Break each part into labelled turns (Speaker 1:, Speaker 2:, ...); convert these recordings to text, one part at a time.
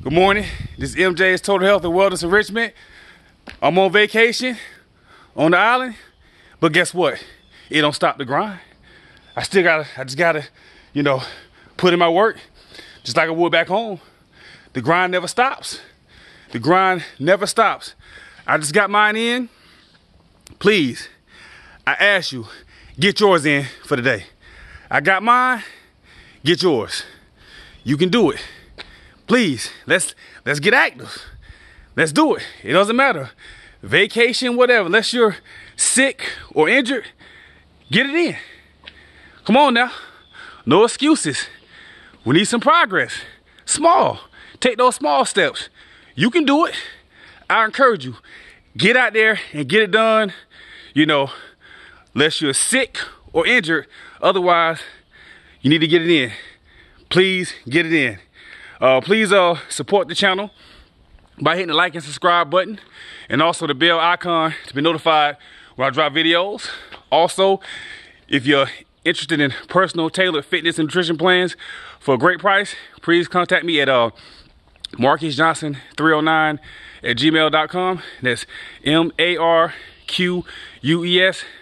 Speaker 1: Good morning. This is MJ's Total Health and Wellness Enrichment. I'm on vacation on the island, but guess what? It don't stop the grind. I still gotta, I just gotta, you know, put in my work, just like I would back home. The grind never stops. The grind never stops. I just got mine in. Please, I ask you, get yours in for the day. I got mine, get yours. You can do it. Please, let's let's get active. Let's do it. It doesn't matter. Vacation, whatever. Unless you're sick or injured, get it in. Come on now. No excuses. We need some progress. Small. Take those small steps. You can do it. I encourage you. Get out there and get it done. You know, unless you're sick or injured. Otherwise, you need to get it in. Please get it in. Uh, please uh, support the channel by hitting the like and subscribe button and also the bell icon to be notified when I drop videos. Also, if you're interested in personal tailored fitness and nutrition plans for a great price, please contact me at uh, Marques Johnson 309 at gmail.com. That's M-A-R-Q-U-E-S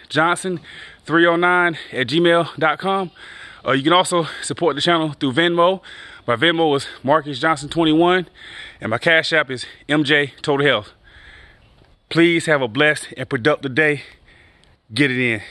Speaker 1: Johnson 309 at gmail.com. Uh, you can also support the channel through Venmo. My Venmo is Marques Johnson 21 and my Cash App is MJ Total Health. Please have a blessed and productive day. Get it in.